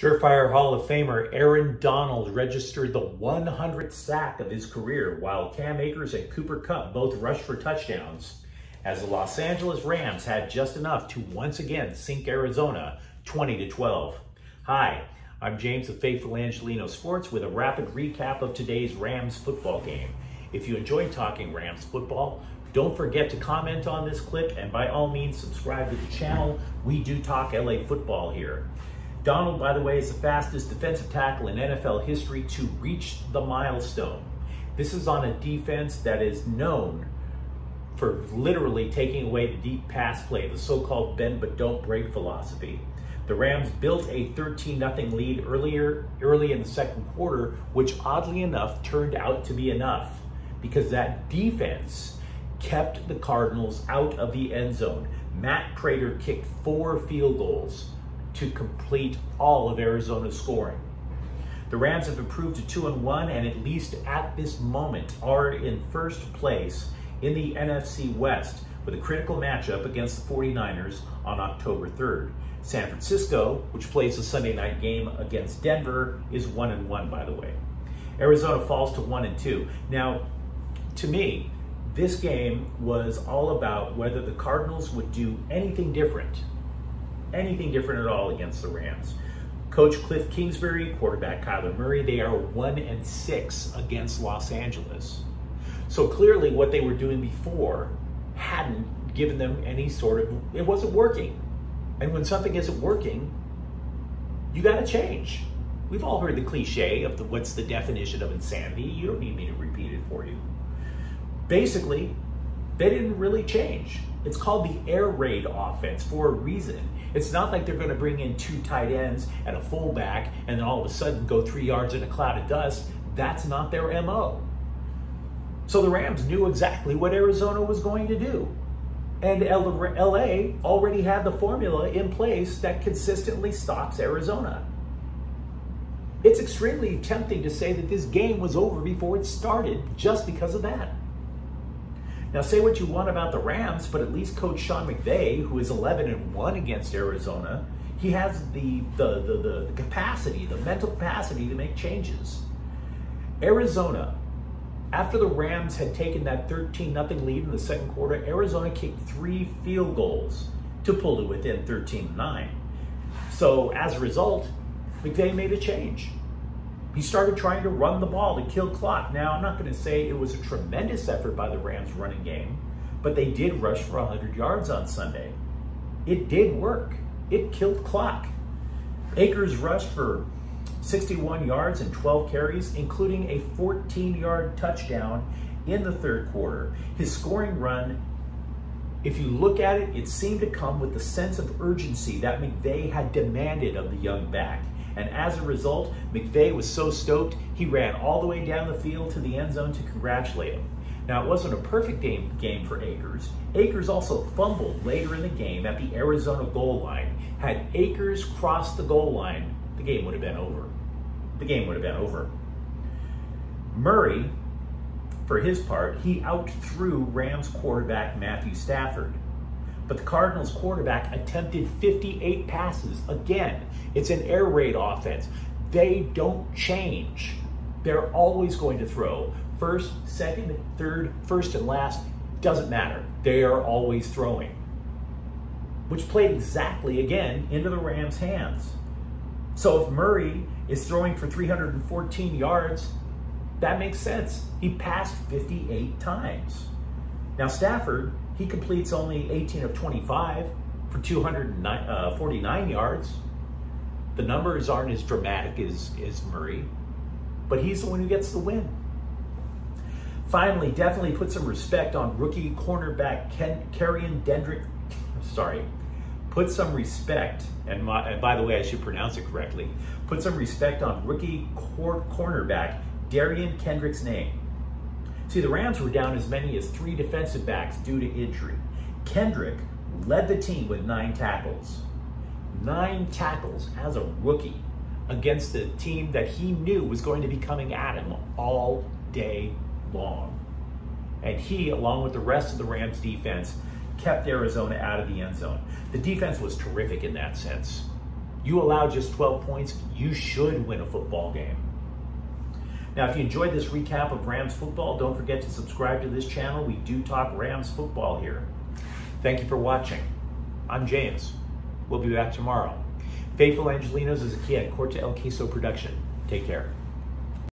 Surefire Hall of Famer Aaron Donald registered the 100th sack of his career, while Cam Akers and Cooper Kupp both rushed for touchdowns, as the Los Angeles Rams had just enough to once again sink Arizona 20 to 12. Hi, I'm James of Faithful Angelenos Sports with a rapid recap of today's Rams football game. If you enjoyed talking Rams football, don't forget to comment on this clip and by all means subscribe to the channel. We do talk LA football here. Donald, by the way, is the fastest defensive tackle in NFL history to reach the milestone. This is on a defense that is known for literally taking away the deep pass play, the so-called bend but don't break philosophy. The Rams built a 13-0 lead earlier, early in the second quarter, which oddly enough turned out to be enough because that defense kept the Cardinals out of the end zone. Matt Prater kicked four field goals to complete all of Arizona's scoring. The Rams have improved to 2 and 1 and at least at this moment are in first place in the NFC West with a critical matchup against the 49ers on October 3rd. San Francisco, which plays a Sunday night game against Denver, is 1 and 1 by the way. Arizona falls to 1 and 2. Now, to me, this game was all about whether the Cardinals would do anything different anything different at all against the Rams. Coach Cliff Kingsbury, quarterback Kyler Murray, they are one and six against Los Angeles. So clearly what they were doing before hadn't given them any sort of, it wasn't working. And when something isn't working, you got to change. We've all heard the cliche of the, what's the definition of insanity. You don't need me to repeat it for you. Basically, they didn't really change. It's called the air raid offense for a reason. It's not like they're going to bring in two tight ends and a fullback and then all of a sudden go three yards in a cloud of dust. That's not their MO. So the Rams knew exactly what Arizona was going to do. And LA already had the formula in place that consistently stops Arizona. It's extremely tempting to say that this game was over before it started just because of that. Now, say what you want about the Rams, but at least Coach Sean McVay, who is 11 and 1 against Arizona, he has the, the, the, the capacity, the mental capacity to make changes. Arizona, after the Rams had taken that 13 0 lead in the second quarter, Arizona kicked three field goals to pull it within 13 9. So as a result, McVay made a change. He started trying to run the ball to kill clock. Now, I'm not going to say it was a tremendous effort by the Rams running game, but they did rush for 100 yards on Sunday. It did work. It killed clock. Akers rushed for 61 yards and 12 carries, including a 14-yard touchdown in the third quarter. His scoring run, if you look at it, it seemed to come with the sense of urgency that McVay had demanded of the young back. And as a result, McVay was so stoked, he ran all the way down the field to the end zone to congratulate him. Now, it wasn't a perfect game, game for Akers. Akers also fumbled later in the game at the Arizona goal line. Had Akers crossed the goal line, the game would have been over. The game would have been over. Murray, for his part, he outthrew Rams quarterback Matthew Stafford. But the Cardinals quarterback attempted 58 passes. Again, it's an air raid offense. They don't change. They're always going to throw. First, second, third, first and last, doesn't matter. They are always throwing. Which played exactly, again, into the Rams' hands. So if Murray is throwing for 314 yards, that makes sense. He passed 58 times. Now Stafford he completes only 18 of 25 for 249 uh, yards. The numbers aren't as dramatic as, as Murray, but he's the one who gets the win. Finally, definitely put some respect on rookie cornerback Ken, Kerrion Dendrick. Sorry, put some respect, and, my, and, by the way, I should pronounce it correctly. Put some respect on rookie cor cornerback Derion Kendrick's name. See, the Rams were down as many as three defensive backs due to injury. Kendrick led the team with nine tackles. Nine tackles as a rookie against a team that he knew was going to be coming at him all day long. And he, along with the rest of the Rams defense, kept Arizona out of the end zone. The defense was terrific in that sense. You allow just 12 points, you should win a football game. Now, if you enjoyed this recap of Rams football, don't forget to subscribe to this channel. We do talk Rams football here. Thank you for watching. I'm James. We'll be back tomorrow. Faithful Angelenos is a kid, Corte El Queso production. Take care.